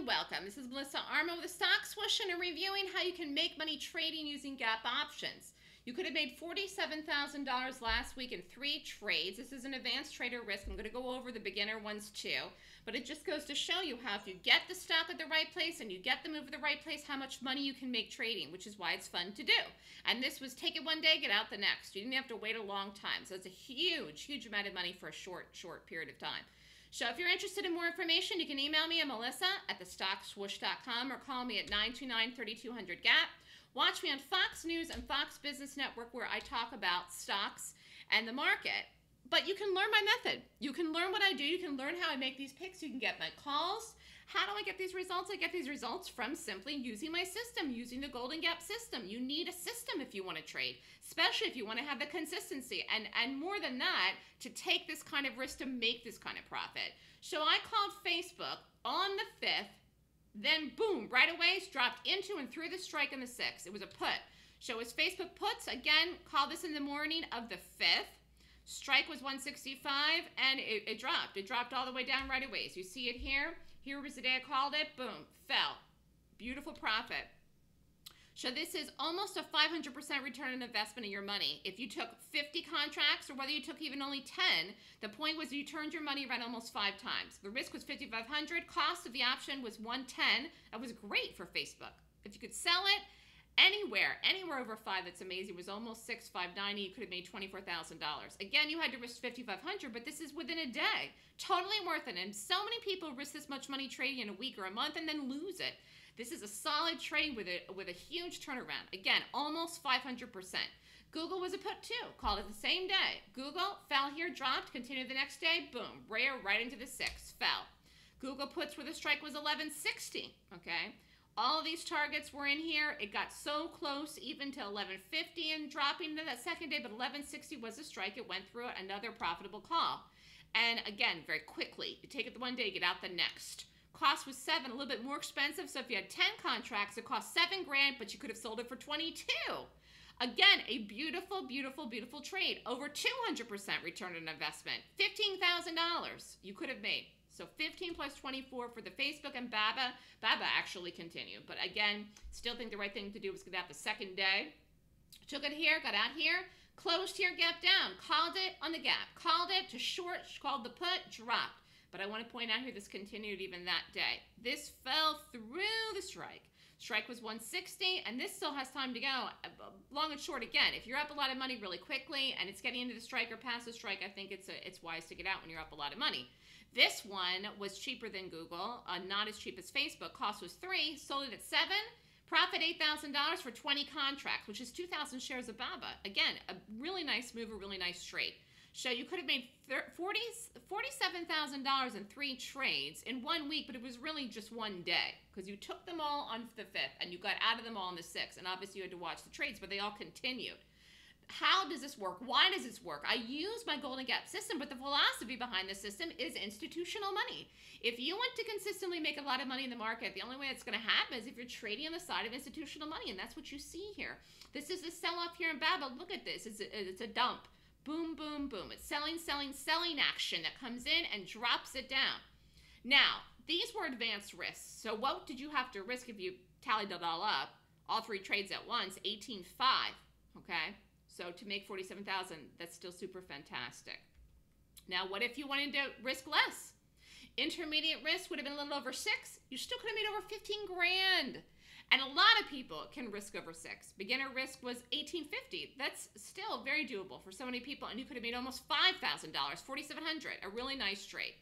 and welcome. This is Melissa Armo with Stock Swoosh and reviewing how you can make money trading using gap options. You could have made $47,000 last week in three trades. This is an advanced trader risk. I'm going to go over the beginner ones too. But it just goes to show you how if you get the stock at the right place and you get the move at the right place, how much money you can make trading, which is why it's fun to do. And this was take it one day, get out the next. You didn't have to wait a long time. So it's a huge, huge amount of money for a short, short period of time. So if you're interested in more information, you can email me at melissa at thestockswoosh.com or call me at 929-3200-GAP. Watch me on Fox News and Fox Business Network where I talk about stocks and the market. But you can learn my method. You can learn what I do. You can learn how I make these picks. You can get my calls. How do I get these results? I get these results from simply using my system, using the Golden Gap system. You need a system if you want to trade, especially if you want to have the consistency and, and more than that, to take this kind of risk to make this kind of profit. So I called Facebook on the 5th then boom, right away, dropped into and through the strike on the 6th. It was a put. So it was Facebook puts. Again, call this in the morning of the 5th. Strike was 165 and it, it dropped. It dropped all the way down right away. So you see it here. Here was the day I called it. Boom, fell. Beautiful profit. So this is almost a 500% return on investment of your money. If you took 50 contracts or whether you took even only 10, the point was you turned your money around almost five times. The risk was 5500 cost of the option was 110 That was great for Facebook. If you could sell it anywhere, anywhere over five, that's amazing. Was almost six, 590. You could have made $24,000. Again, you had to risk 5500 but this is within a day. Totally worth it. And so many people risk this much money trading in a week or a month and then lose it. This is a solid trade with a, with a huge turnaround. Again, almost 500%. Google was a put too. Called it the same day. Google fell here, dropped, continued the next day, boom, rare right into the six, fell. Google puts where the strike was 1160, okay? All of these targets were in here. It got so close even to 1150 and dropping to that second day, but 1160 was a strike. It went through another profitable call. And again, very quickly, you take it the one day, get out the next cost was seven, a little bit more expensive. So if you had 10 contracts, it cost seven grand, but you could have sold it for 22. Again, a beautiful, beautiful, beautiful trade. Over 200% return on investment. $15,000 you could have made. So 15 plus 24 for the Facebook and Baba. Baba actually continued. But again, still think the right thing to do was get out the second day. Took it here, got out here, closed here, gap down, called it on the gap, called it to short, called the put, dropped. But I want to point out here this continued even that day. This fell through the strike. Strike was 160, and this still has time to go. Long and short, again, if you're up a lot of money really quickly and it's getting into the strike or past the strike, I think it's a, it's wise to get out when you're up a lot of money. This one was cheaper than Google, uh, not as cheap as Facebook. Cost was three, sold it at seven. Profit $8,000 for 20 contracts, which is 2,000 shares of BABA. Again, a really nice move, a really nice trade. So you could have made $47,000 in three trades in one week, but it was really just one day because you took them all on the 5th and you got out of them all on the 6th. And obviously you had to watch the trades, but they all continued. How does this work? Why does this work? I use my Golden Gap system, but the philosophy behind the system is institutional money. If you want to consistently make a lot of money in the market, the only way it's going to happen is if you're trading on the side of institutional money, and that's what you see here. This is the sell-off here in Baba. Look at this. It's a, it's a dump. Boom, boom, boom. It's selling, selling, selling action that comes in and drops it down. Now, these were advanced risks. So what did you have to risk if you tallied it all up? All three trades at once, 18.5, okay? So to make 47,000, that's still super fantastic. Now, what if you wanted to risk less? Intermediate risk would have been a little over six. You still could have made over 15 grand. And a lot of people can risk over six. Beginner risk was 1850. That's still very doable for so many people, and you could have made almost $5,000, 4700 a really nice trade.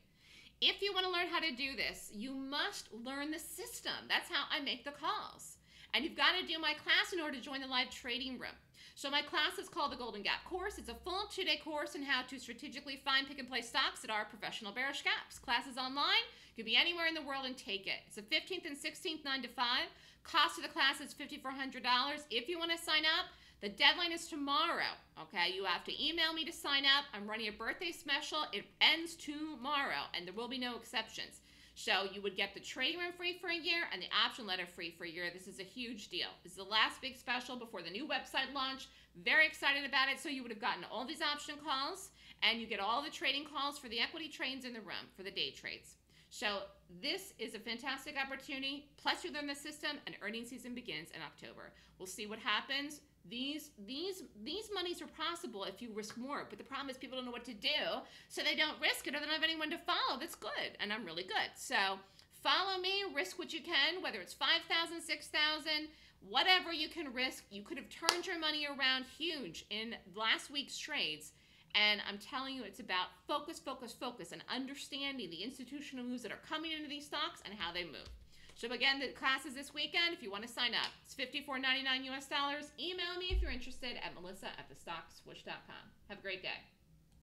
If you want to learn how to do this, you must learn the system. That's how I make the calls. And you've got to do my class in order to join the live trading room. So my class is called the Golden Gap course. It's a full two-day course on how to strategically find, pick, and place stocks that are professional bearish gaps. Class is online. You can be anywhere in the world and take it. It's the 15th and 16th, 9 to 5. Cost of the class is $5,400. If you want to sign up, the deadline is tomorrow. Okay, you have to email me to sign up. I'm running a birthday special. It ends tomorrow, and there will be no exceptions. So you would get the trading room free for a year and the option letter free for a year. This is a huge deal. This is the last big special before the new website launch. Very excited about it. So you would have gotten all these option calls, and you get all the trading calls for the equity trades in the room for the day trades. So this is a fantastic opportunity. Plus, you learn the system, and earnings season begins in October. We'll see what happens. These these these monies are possible if you risk more, but the problem is people don't know what to do, so they don't risk it, or they don't have anyone to follow. That's good, and I'm really good. So follow me, risk what you can, whether it's five thousand, six thousand, whatever you can risk. You could have turned your money around huge in last week's trades and I'm telling you, it's about focus, focus, focus, and understanding the institutional moves that are coming into these stocks and how they move. So again, the class is this weekend. If you want to sign up, it's $54.99 US dollars. Email me if you're interested at melissa at. Have a great day.